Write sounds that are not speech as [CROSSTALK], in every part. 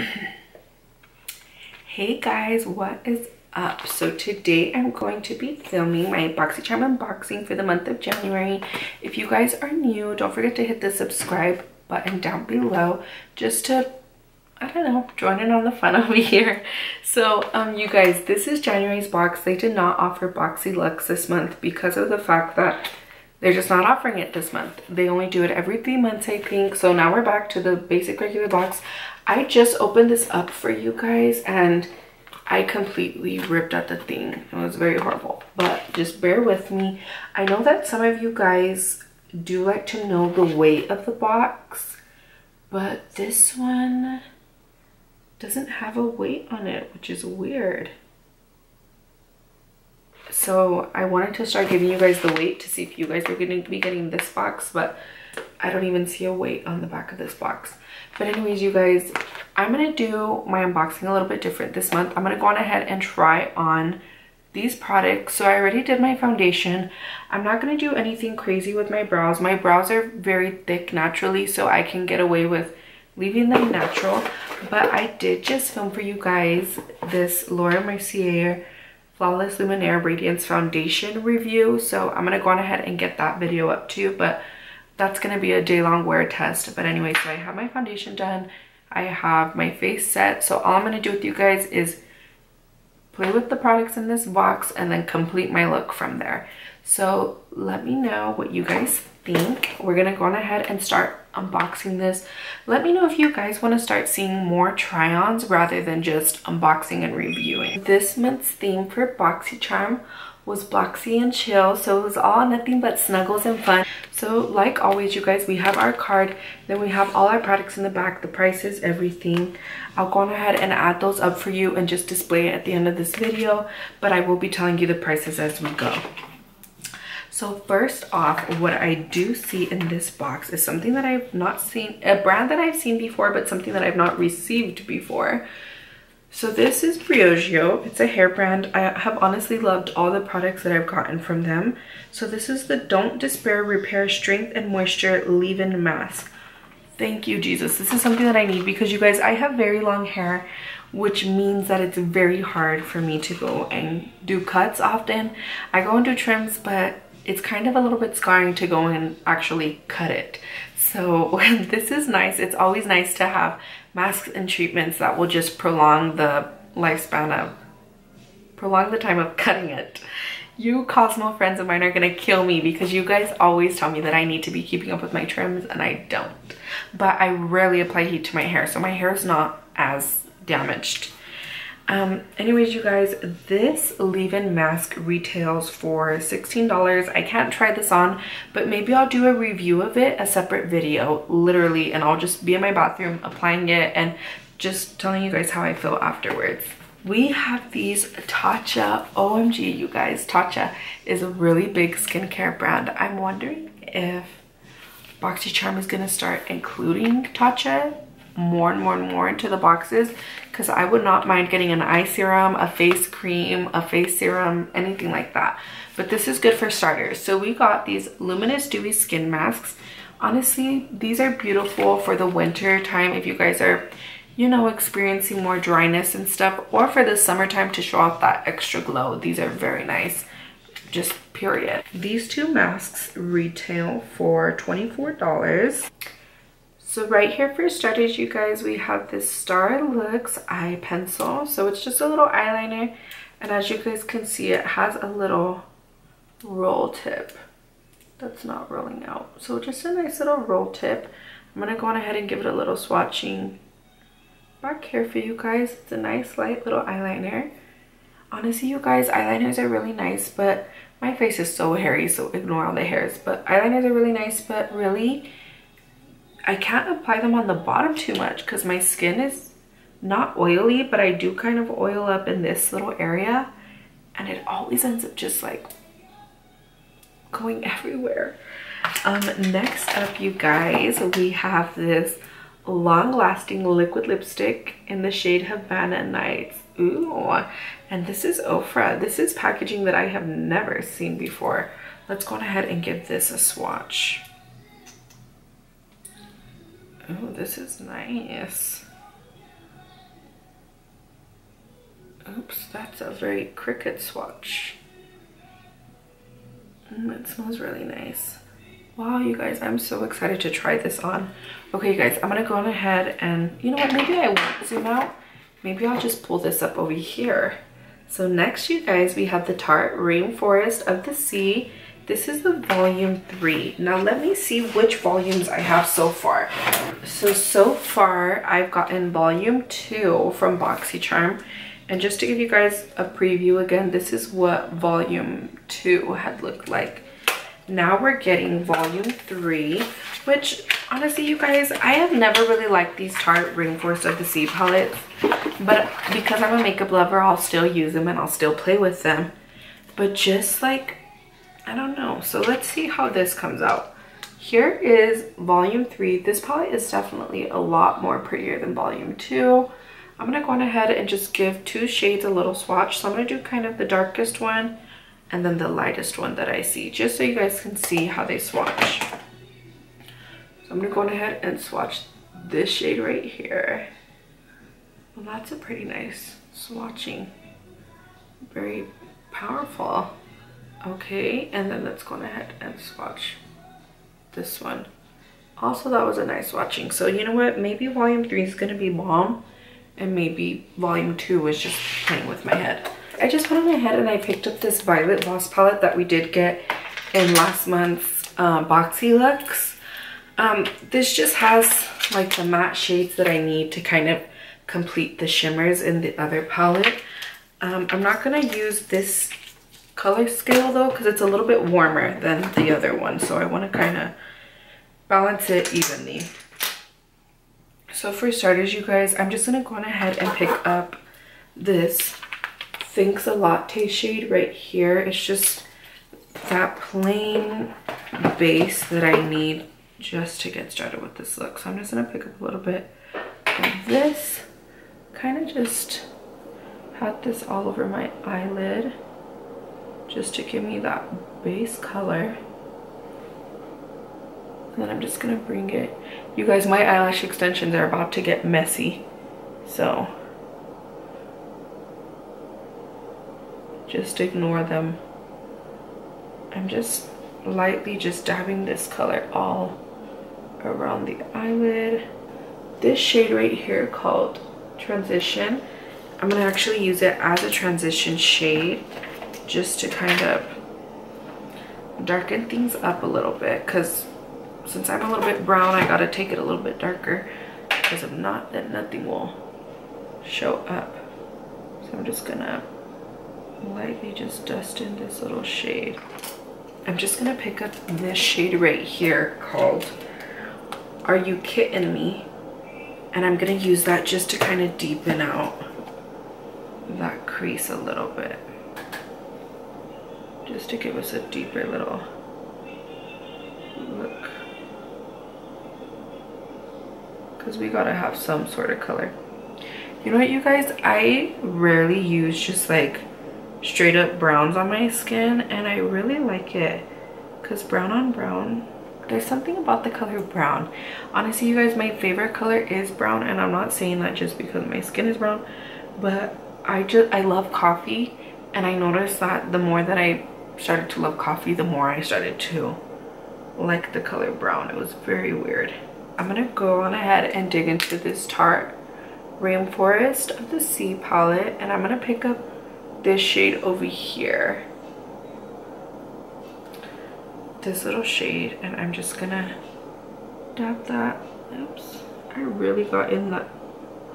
[CLEARS THROAT] hey guys what is up so today i'm going to be filming my boxycharm unboxing for the month of january if you guys are new don't forget to hit the subscribe button down below just to I don't know, join in on the fun [LAUGHS] over here. So, um, you guys, this is January's box. They did not offer BoxyLuxe this month because of the fact that they're just not offering it this month. They only do it every three months, I think. So now we're back to the basic regular box. I just opened this up for you guys and I completely ripped out the thing. It was very horrible, but just bear with me. I know that some of you guys do like to know the weight of the box, but this one doesn't have a weight on it, which is weird so I wanted to start giving you guys the weight to see if you guys are going to be getting this box, but I don't even see a weight on the back of this box. But anyways, you guys, I'm going to do my unboxing a little bit different this month. I'm going to go on ahead and try on these products. So I already did my foundation. I'm not going to do anything crazy with my brows. My brows are very thick naturally, so I can get away with leaving them natural. But I did just film for you guys this Laura Mercier Flawless Lumière Radiance Foundation review. So I'm going to go on ahead and get that video up too. But that's going to be a day long wear test. But anyway, so I have my foundation done. I have my face set. So all I'm going to do with you guys is play with the products in this box and then complete my look from there. So let me know what you guys think. We're going to go on ahead and start unboxing this. Let me know if you guys want to start seeing more try-ons rather than just unboxing and reviewing. This month's theme for BoxyCharm was Boxy and Chill. So it was all nothing but snuggles and fun. So like always, you guys, we have our card. Then we have all our products in the back, the prices, everything. I'll go on ahead and add those up for you and just display it at the end of this video. But I will be telling you the prices as we go. So first off, what I do see in this box is something that I've not seen, a brand that I've seen before, but something that I've not received before. So this is Briogeo. It's a hair brand. I have honestly loved all the products that I've gotten from them. So this is the Don't Despair Repair Strength and Moisture Leave-In Mask. Thank you, Jesus. This is something that I need because you guys, I have very long hair, which means that it's very hard for me to go and do cuts often. I go and do trims, but it's kind of a little bit scarring to go and actually cut it. So [LAUGHS] this is nice. It's always nice to have masks and treatments that will just prolong the lifespan of, prolong the time of [LAUGHS] cutting it. You Cosmo friends of mine are gonna kill me because you guys always tell me that I need to be keeping up with my trims and I don't. But I rarely apply heat to my hair, so my hair is not as damaged. Um, anyways, you guys, this leave-in mask retails for $16. I can't try this on, but maybe I'll do a review of it, a separate video, literally, and I'll just be in my bathroom applying it and just telling you guys how I feel afterwards. We have these Tatcha, OMG, you guys, Tatcha is a really big skincare brand. I'm wondering if BoxyCharm is gonna start including Tatcha more and more and more into the boxes because I would not mind getting an eye serum, a face cream, a face serum, anything like that. But this is good for starters. So we got these Luminous Dewy Skin Masks. Honestly, these are beautiful for the winter time if you guys are, you know, experiencing more dryness and stuff or for the summertime to show off that extra glow. These are very nice just period. These two masks retail for $24. So right here for starters, you guys, we have this Starlooks eye pencil. So it's just a little eyeliner. And as you guys can see, it has a little roll tip that's not rolling out. So just a nice little roll tip. I'm going to go on ahead and give it a little swatching back here for you guys. It's a nice light little eyeliner. Honestly, you guys, eyeliners are really nice, but my face is so hairy, so ignore all the hairs. But eyeliners are really nice, but really I can't apply them on the bottom too much because my skin is not oily, but I do kind of oil up in this little area and it always ends up just like going [LAUGHS] everywhere. Um, next up, you guys, we have this long-lasting liquid lipstick in the shade Havana Nights. Ooh, and this is Ofra. This is packaging that I have never seen before. Let's go ahead and give this a swatch. Oh, this is nice. Oops, that's a very Cricut swatch. Mm, it smells really nice. Wow, you guys, I'm so excited to try this on. Okay, you guys, I'm gonna go on ahead and, you know what, maybe I won't zoom out. Maybe I'll just pull this up over here. So next, you guys, we have the Tarte Rainforest of the Sea. This is the volume three. Now let me see which volumes I have so far. So, so far I've gotten volume two from BoxyCharm. And just to give you guys a preview again, this is what volume two had looked like. Now we're getting volume three, which honestly, you guys, I have never really liked these Tarte Rainforest of the Sea palettes. But because I'm a makeup lover, I'll still use them and I'll still play with them. But just like, I don't know. So let's see how this comes out. Here is volume three. This palette is definitely a lot more prettier than volume two. I'm gonna go on ahead and just give two shades a little swatch. So I'm gonna do kind of the darkest one and then the lightest one that I see, just so you guys can see how they swatch. So I'm gonna go on ahead and swatch this shade right here. Well, that's a pretty nice swatching. Very powerful. Okay, and then let's go ahead and swatch this one. Also, that was a nice swatching. So you know what? Maybe volume three is gonna be bomb and maybe volume two was just playing with my head. I just went ahead and I picked up this Violet Voss palette that we did get in last month's uh, Boxy Luxe. Um, this just has like the matte shades that I need to kind of complete the shimmers in the other palette. Um, I'm not to use this color scale though because it's a little bit warmer than the other one. So I want to kind of balance it evenly. So for starters, you guys, I'm just going to go on ahead and pick up this Thinks a Latte shade right here. It's just that plain base that I need just to get started with this look. So I'm just going to pick up a little bit of this. Kind of just pat this all over my eyelid just to give me that base color. And then I'm just to bring it. You guys, my eyelash extensions are about to get messy. So just ignore them I'm just lightly just dabbing this color all around the eyelid this shade right here called transition I'm gonna actually use it as a transition shade just to kind of darken things up a little bit because since I'm a little bit brown I gotta take it a little bit darker because if not then nothing will show up so I'm just gonna lightly just dust in this little shade. I'm just gonna pick up this shade right here called Are You Kidding Me? And I'm gonna use that just to kind of deepen out that crease a little bit. Just to give us a deeper little look. Because we gotta have some sort of color. You know what you guys, I rarely use just like straight up browns on my skin and I really like it because brown on brown there's something about the color brown honestly you guys my favorite color is brown and I'm not saying that just because my skin is brown but I just I love coffee and I noticed that the more that I started to love coffee the more I started to like the color brown. It was very weird. I'm gonna go on ahead and dig into this Tarte Rainforest of the Sea palette and I'm gonna pick up this shade over here. This little shade and I'm just gonna dab that. Oops I really got in that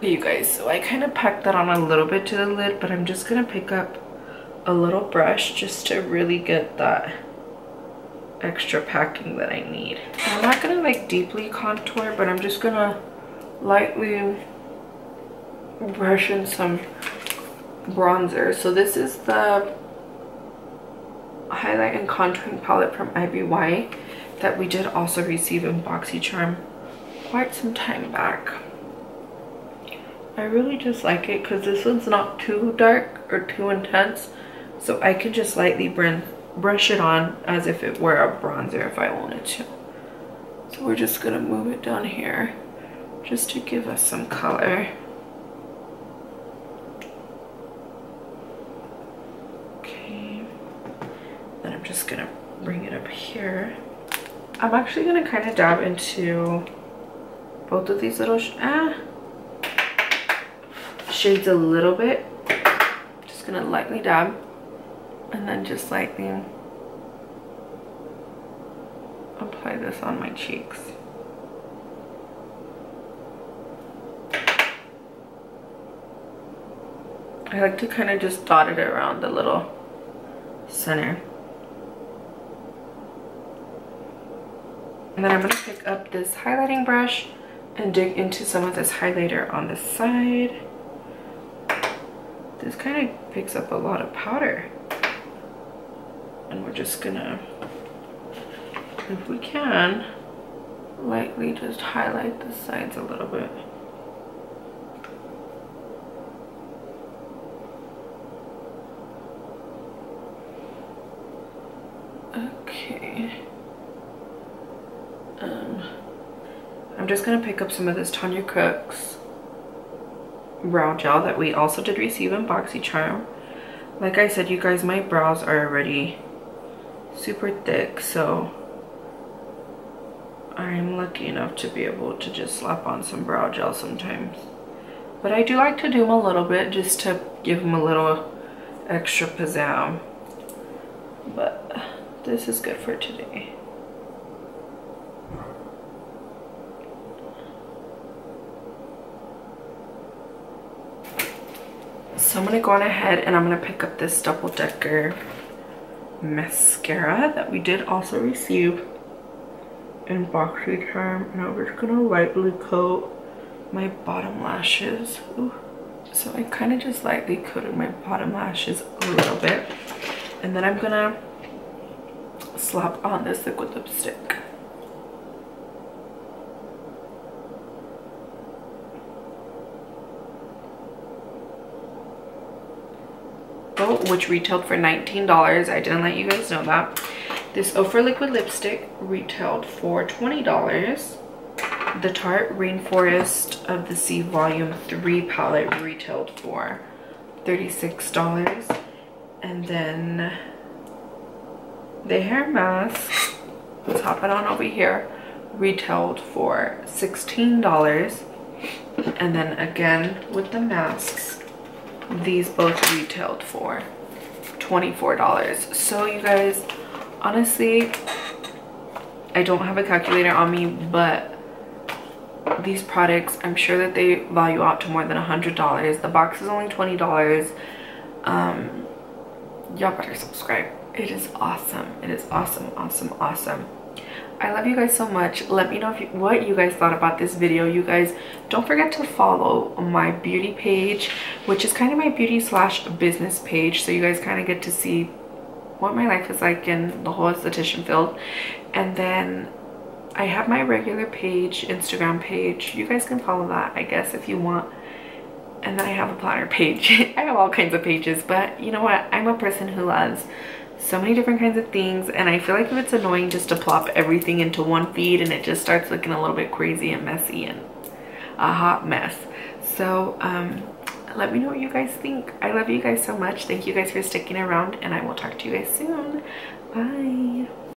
you guys so I kind of packed that on a little bit to the lid but I'm just gonna pick up a little brush just to really get that extra packing that I need I'm not gonna like deeply contour but I'm just gonna lightly brush in some bronzer. So this is the highlight and contouring palette from IBY that we did also receive in BoxyCharm quite some time back. I really just like it because this one's not too dark or too intense. So I could just lightly brush it on as if it were a bronzer if I wanted to. So we're just gonna move it down here just to give us some color. Okay, then I'm just gonna bring it up here. I'm actually gonna kind of dab into both of these little sh ah, shades a little bit. Just gonna lightly dab and then just lightly apply this on my cheeks. I like to kind of just dot it around the little center. And then I'm going to pick up this highlighting brush and dig into some of this highlighter on the side. This kind of picks up a lot of powder. We're just gonna, if we can, lightly just highlight the sides a little bit. Okay. Um, I'm just to pick up some of this Tanya Cooks brow gel that we also did receive in BoxyCharm. Like I said, you guys, my brows are already super thick, so I'm lucky enough to be able to just slap on some brow gel sometimes. But I do like to do them a little bit just to give them a little extra pizzazz. But this is good for today. So I'm to go on ahead and I'm to pick up this Double Decker mascara that we did also receive in BoxyCharm. And I'm just going to lightly coat my bottom lashes. Ooh. So I kind of just lightly coated my bottom lashes a little bit. And then I'm to slap on this liquid lipstick. Which retailed for $19. I didn't let you guys know that. This Ofra Liquid Lipstick retailed for $20. The Tarte Rainforest of the Sea Volume 3 palette retailed for $36. And then the hair mask, let's hop it on over here, retailed for $16. And then again with the masks, these both retailed for $24 so you guys honestly i don't have a calculator on me but these products i'm sure that they value out to more than a hundred dollars. The box is only 20 dollars. Um y'all better subscribe. It is awesome. It is awesome awesome awesome I love you guys so much. Let me know you, what you guys thought about this video. You guys, don't forget to follow my beauty page, which is kind of my beauty slash business page. So you guys kind of get to see what my life is like in the whole esthetician field. And then I have my regular page, Instagram page. You guys can follow that, I guess, if you want. And then I have a planner page. [LAUGHS] I have all kinds of pages, but you know what? I'm a person who loves so many different kinds of things and I feel like if it's annoying just to plop everything into one feed and it just starts looking a little bit crazy and messy and a hot mess. So um, let me know what you guys think. I love you guys so much. Thank you guys for sticking around and I will talk to you guys soon. Bye.